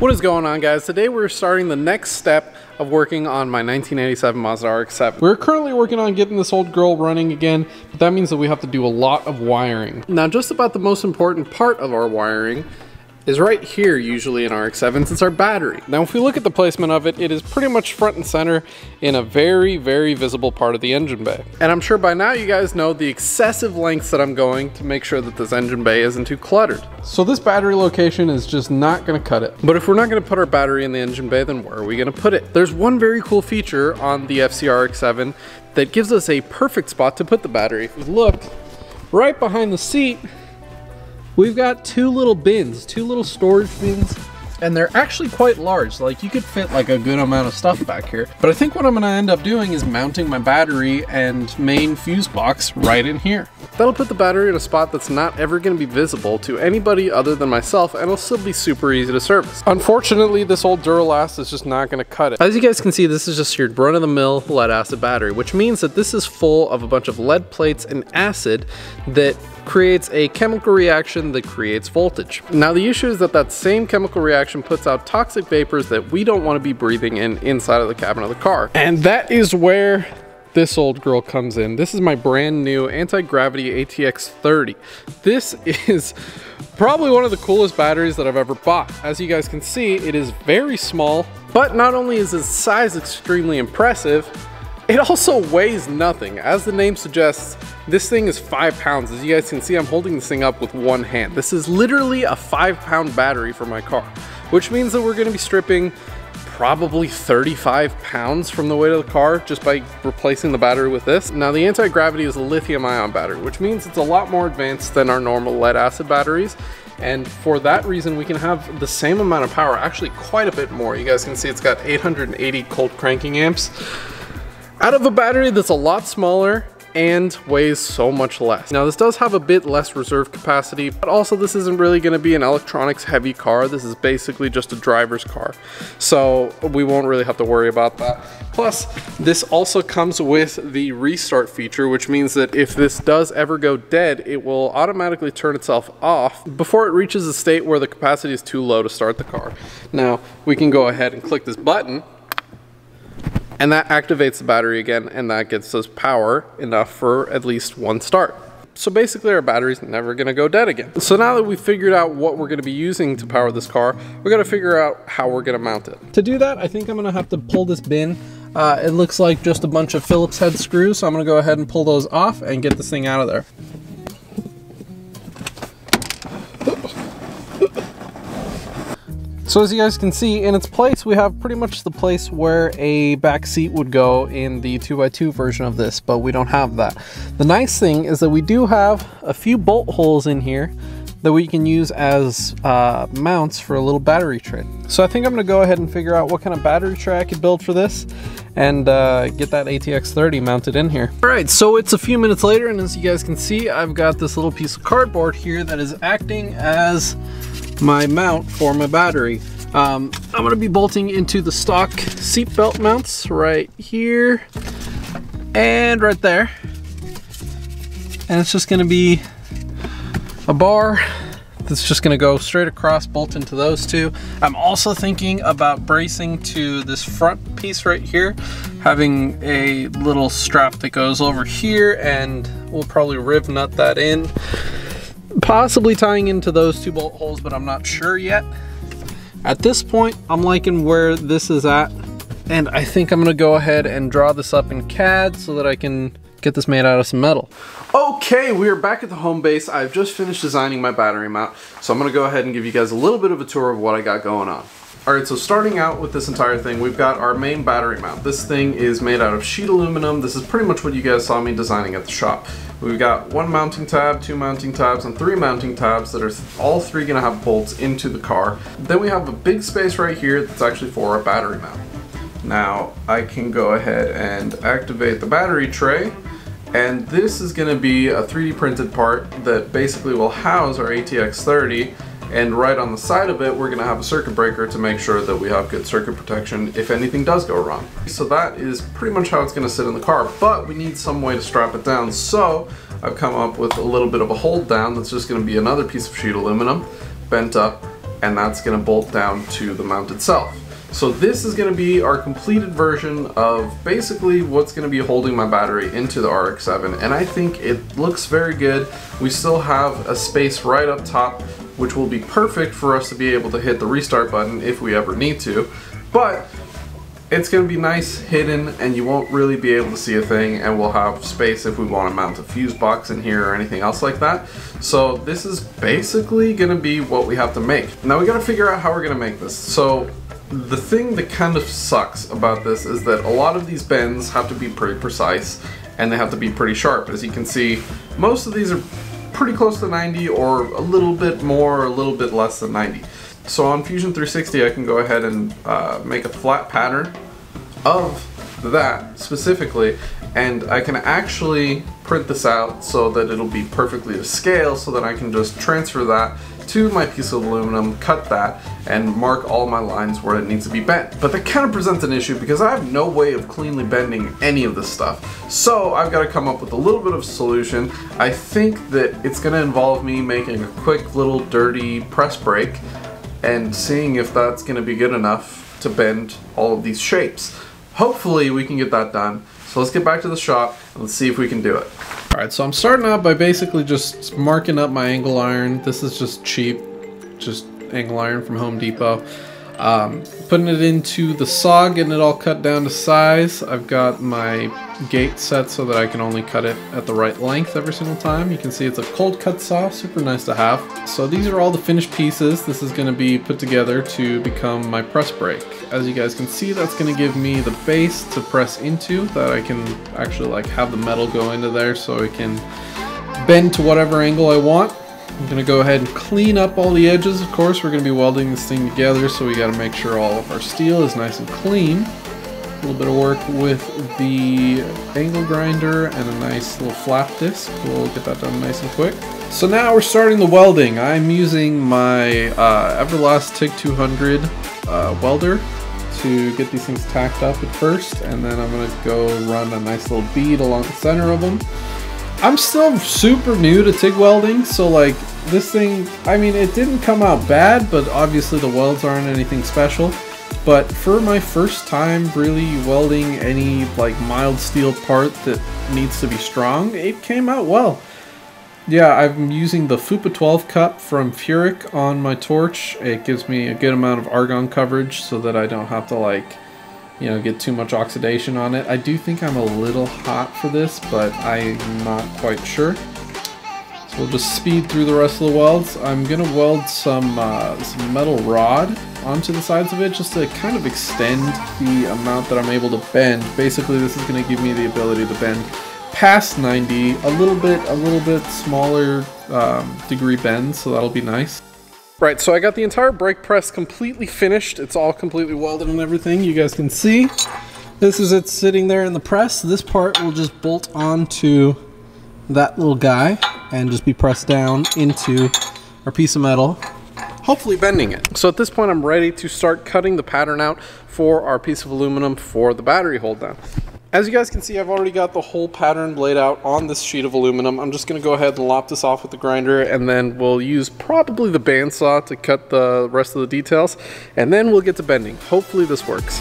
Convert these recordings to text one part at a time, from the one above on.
What is going on guys? Today we're starting the next step of working on my 1987 Mazda RX-7. We're currently working on getting this old girl running again, but that means that we have to do a lot of wiring. Now just about the most important part of our wiring is right here usually in RX-7s, it's our battery. Now if we look at the placement of it, it is pretty much front and center in a very, very visible part of the engine bay. And I'm sure by now you guys know the excessive lengths that I'm going to make sure that this engine bay isn't too cluttered. So this battery location is just not gonna cut it. But if we're not gonna put our battery in the engine bay, then where are we gonna put it? There's one very cool feature on the FCRX7 that gives us a perfect spot to put the battery. If we look, right behind the seat, We've got two little bins, two little storage bins, and they're actually quite large. Like you could fit like a good amount of stuff back here. But I think what I'm gonna end up doing is mounting my battery and main fuse box right in here. That'll put the battery in a spot that's not ever gonna be visible to anybody other than myself and it'll still be super easy to service. Unfortunately, this old Duralast is just not gonna cut it. As you guys can see, this is just your run-of-the-mill lead acid battery, which means that this is full of a bunch of lead plates and acid that creates a chemical reaction that creates voltage. Now the issue is that that same chemical reaction puts out toxic vapors that we don't want to be breathing in inside of the cabin of the car. And that is where this old girl comes in. This is my brand new anti-gravity ATX 30. This is probably one of the coolest batteries that I've ever bought. As you guys can see, it is very small, but not only is its size extremely impressive, it also weighs nothing. As the name suggests, this thing is five pounds. As you guys can see, I'm holding this thing up with one hand. This is literally a five pound battery for my car, which means that we're gonna be stripping probably 35 pounds from the weight of the car just by replacing the battery with this. Now the anti-gravity is a lithium ion battery, which means it's a lot more advanced than our normal lead acid batteries. And for that reason, we can have the same amount of power, actually quite a bit more. You guys can see it's got 880 cold cranking amps out of a battery that's a lot smaller and weighs so much less. Now this does have a bit less reserve capacity, but also this isn't really gonna be an electronics heavy car. This is basically just a driver's car. So we won't really have to worry about that. Plus, this also comes with the restart feature, which means that if this does ever go dead, it will automatically turn itself off before it reaches a state where the capacity is too low to start the car. Now, we can go ahead and click this button and that activates the battery again and that gets us power enough for at least one start. So basically our battery's never gonna go dead again. So now that we've figured out what we're gonna be using to power this car, we gotta figure out how we're gonna mount it. To do that, I think I'm gonna have to pull this bin. Uh, it looks like just a bunch of Phillips head screws, so I'm gonna go ahead and pull those off and get this thing out of there. So as you guys can see, in its place, we have pretty much the place where a back seat would go in the 2x2 version of this, but we don't have that. The nice thing is that we do have a few bolt holes in here that we can use as uh, mounts for a little battery tray. So I think I'm gonna go ahead and figure out what kind of battery tray I could build for this and uh, get that ATX 30 mounted in here. All right, so it's a few minutes later and as you guys can see, I've got this little piece of cardboard here that is acting as my mount for my battery. Um, I'm to be bolting into the stock seatbelt mounts right here and right there. And it's just to be a bar that's just to go straight across, bolt into those two. I'm also thinking about bracing to this front piece right here, having a little strap that goes over here and we'll probably riv nut that in possibly tying into those two bolt holes, but I'm not sure yet. At this point, I'm liking where this is at, and I think I'm gonna go ahead and draw this up in CAD so that I can get this made out of some metal. Okay, we are back at the home base. I've just finished designing my battery mount, so I'm gonna go ahead and give you guys a little bit of a tour of what I got going on. Alright, so starting out with this entire thing, we've got our main battery mount. This thing is made out of sheet aluminum. This is pretty much what you guys saw me designing at the shop. We've got one mounting tab, two mounting tabs, and three mounting tabs that are all three gonna have bolts into the car. Then we have a big space right here that's actually for our battery mount. Now, I can go ahead and activate the battery tray, and this is gonna be a 3D printed part that basically will house our ATX 30 and right on the side of it we're going to have a circuit breaker to make sure that we have good circuit protection if anything does go wrong. So that is pretty much how it's going to sit in the car, but we need some way to strap it down so I've come up with a little bit of a hold down that's just going to be another piece of sheet aluminum bent up and that's going to bolt down to the mount itself. So this is going to be our completed version of basically what's going to be holding my battery into the RX-7 and I think it looks very good. We still have a space right up top which will be perfect for us to be able to hit the restart button if we ever need to. But it's going to be nice hidden and you won't really be able to see a thing and we'll have space if we want to mount a fuse box in here or anything else like that. So this is basically going to be what we have to make. Now we got to figure out how we're going to make this. So the thing that kind of sucks about this is that a lot of these bends have to be pretty precise and they have to be pretty sharp. As you can see, most of these are pretty close to 90 or a little bit more or a little bit less than 90. So on Fusion 360 I can go ahead and uh, make a flat pattern of that specifically and I can actually print this out so that it'll be perfectly to scale so that I can just transfer that to my piece of aluminum, cut that, and mark all my lines where it needs to be bent. But that kind of presents an issue because I have no way of cleanly bending any of this stuff. So I've got to come up with a little bit of a solution. I think that it's going to involve me making a quick little dirty press brake and seeing if that's going to be good enough to bend all of these shapes. Hopefully we can get that done. So let's get back to the shop and let's see if we can do it. Alright, so I'm starting out by basically just marking up my angle iron. This is just cheap, just angle iron from Home Depot. Um, putting it into the saw, getting it all cut down to size. I've got my gate set so that I can only cut it at the right length every single time. You can see it's a cold cut saw, super nice to have. So these are all the finished pieces. This is going to be put together to become my press brake. As you guys can see, that's going to give me the base to press into that I can actually like have the metal go into there so it can bend to whatever angle I want. I'm to go ahead and clean up all the edges. Of course, we're to be welding this thing together, so we got to make sure all of our steel is nice and clean. A little bit of work with the angle grinder and a nice little flap disc. We'll get that done nice and quick. So now we're starting the welding. I'm using my uh, Everlast TIG 200 uh, welder to get these things tacked up at first, and then I'm to go run a nice little bead along the center of them. I'm still super new to TIG welding, so like this thing, I mean, it didn't come out bad, but obviously the welds aren't anything special. But for my first time really welding any like mild steel part that needs to be strong, it came out well. Yeah, I'm using the FUPA 12 cup from Furick on my torch. It gives me a good amount of argon coverage so that I don't have to like you know, get too much oxidation on it. I do think I'm a little hot for this, but I'm not quite sure. So we'll just speed through the rest of the welds. I'm going to weld some, uh, some metal rod onto the sides of it just to kind of extend the amount that I'm able to bend. Basically, this is going to give me the ability to bend past 90, a little bit, a little bit smaller um, degree bend, so that'll be nice. Right, so I got the entire brake press completely finished. It's all completely welded and everything. You guys can see. This is it sitting there in the press. This part will just bolt onto that little guy and just be pressed down into our piece of metal, hopefully bending it. So at this point, I'm ready to start cutting the pattern out for our piece of aluminum for the battery hold down. As you guys can see, I've already got the whole pattern laid out on this sheet of aluminum. I'm just going to go ahead and lop this off with the grinder, and then we'll use probably the bandsaw to cut the rest of the details, and then we'll get to bending. Hopefully this works.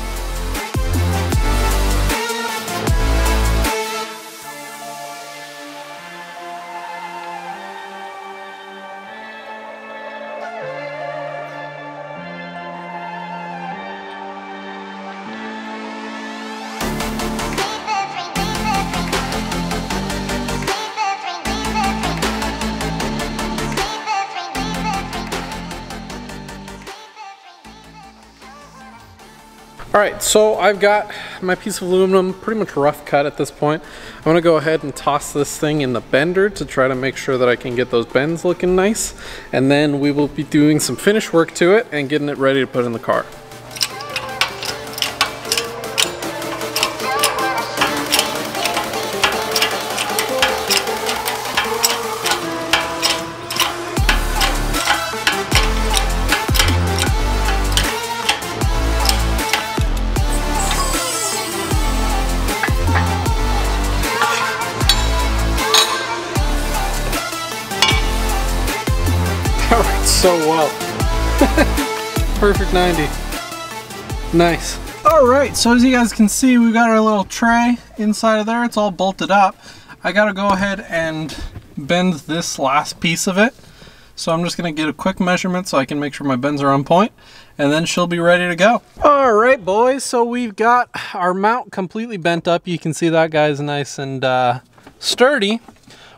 Alright, so I've got my piece of aluminum pretty much rough cut at this point. I'm to go ahead and toss this thing in the bender to try to make sure that I can get those bends looking nice. And then we will be doing some finish work to it and getting it ready to put in the car. So well. Perfect 90. Nice. All right, so as you guys can see, we got our little tray inside of there. It's all bolted up. I gotta go ahead and bend this last piece of it. So I'm just gonna get a quick measurement so I can make sure my bends are on point and then she'll be ready to go. All right, boys, so we've got our mount completely bent up. You can see that guy's nice and uh, sturdy.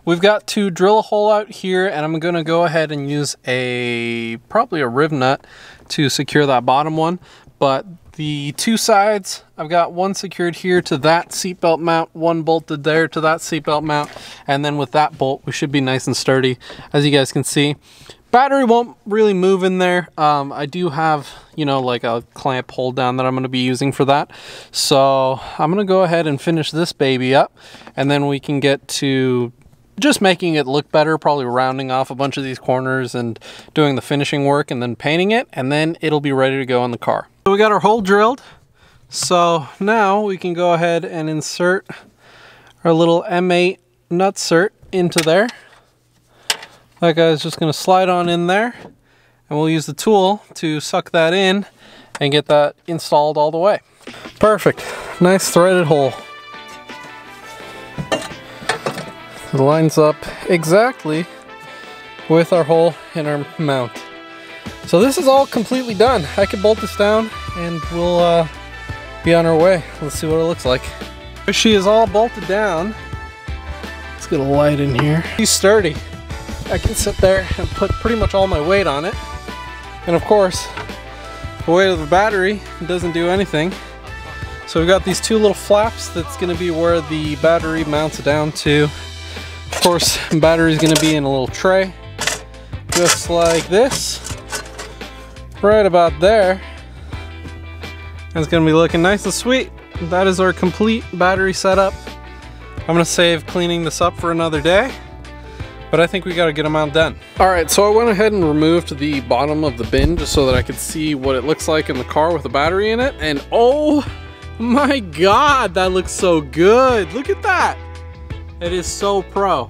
We've got to drill a hole out here and I'm gonna go ahead and use a, probably a riv nut to secure that bottom one. But the two sides, I've got one secured here to that seatbelt mount, one bolted there to that seatbelt mount. And then with that bolt, we should be nice and sturdy, as you guys can see. Battery won't really move in there. Um, I do have, you know, like a clamp hold down that I'm going to be using for that. So I'm going to go ahead and finish this baby up and then we can get to just making it look better, probably rounding off a bunch of these corners and doing the finishing work and then painting it and then it'll be ready to go on the car. So we got our hole drilled. So now we can go ahead and insert our little M8 nutsert into there. That guy's just gonna slide on in there and we'll use the tool to suck that in and get that installed all the way. Perfect, nice threaded hole. It lines up exactly with our hole in our mount. So this is all completely done. I can bolt this down and we'll uh, be on our way. Let's see what it looks like. She is all bolted down. Let's get a light in here. She's sturdy. I can sit there and put pretty much all my weight on it. And of course, the weight of the battery doesn't do anything. So we've got these two little flaps that's gonna be where the battery mounts down to. Of course, battery is gonna be in a little tray, just like this, right about there. It's gonna be looking nice and sweet. That is our complete battery setup. I'm gonna save cleaning this up for another day but I think we gotta get them out done. All right, so I went ahead and removed the bottom of the bin just so that I could see what it looks like in the car with the battery in it. And oh my God, that looks so good. Look at that. It is so pro.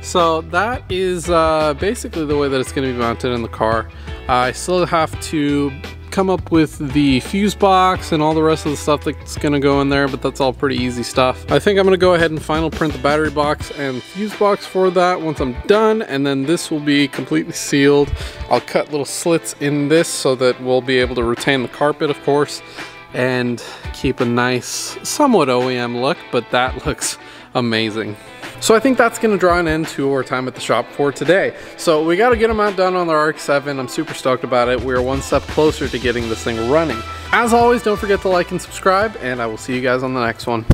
So that is uh, basically the way that it's gonna be mounted in the car. Uh, I still have to come up with the fuse box and all the rest of the stuff that's gonna go in there, but that's all pretty easy stuff. I think I'm gonna go ahead and final print the battery box and fuse box for that once I'm done, and then this will be completely sealed. I'll cut little slits in this so that we'll be able to retain the carpet, of course, and keep a nice, somewhat OEM look, but that looks amazing. So I think that's gonna draw an end to our time at the shop for today. So we gotta get them out done on the RX-7. I'm super stoked about it. We're one step closer to getting this thing running. As always, don't forget to like and subscribe, and I will see you guys on the next one.